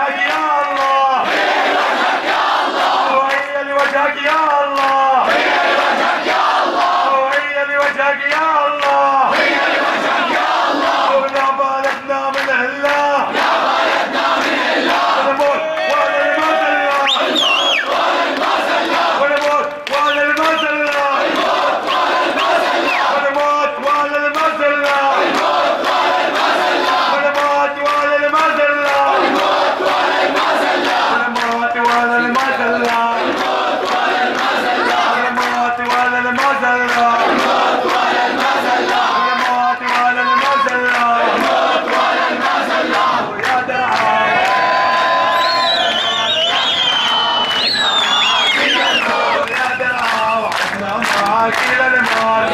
لوجهك يا الله. وإلى لوجهك يا الله. المذلة الموت المذلة الموت ولا المذلة الموت ولا المذلة الموت ولا المذلة الموت ولا المذلة يا درعا يا درعا وحنا معاك إلى الموت